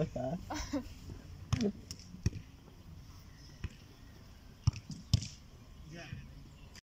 like that.